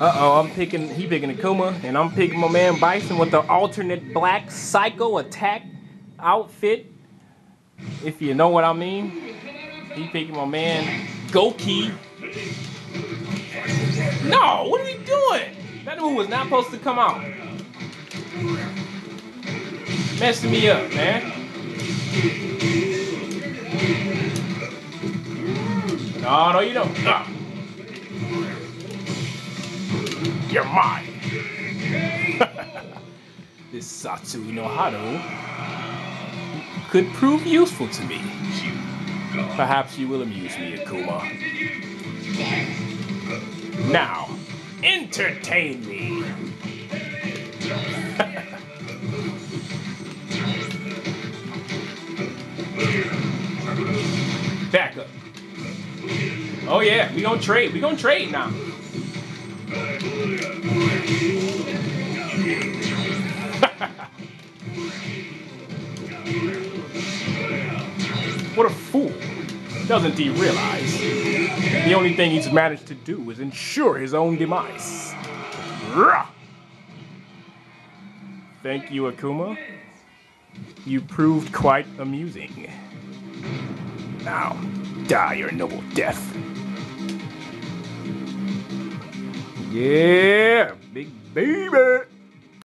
Uh-oh, I'm picking, he picking Akuma, and I'm picking my man Bison with the alternate black psycho attack outfit. If you know what I mean. He picking my man Goki. No, what are we doing? That move was not supposed to come out. Messing me up, man. No, no, you don't. Ah. You're mine. this Satsui no Hado could prove useful to me. Perhaps you will amuse me, Akuma. Now, entertain me. Back up. Oh yeah, we gonna trade. We gonna trade now. what a fool. Doesn't he realize the only thing he's managed to do is ensure his own demise? Rah! Thank you, Akuma. You proved quite amusing. Now, die your noble death. Yeah, big baby.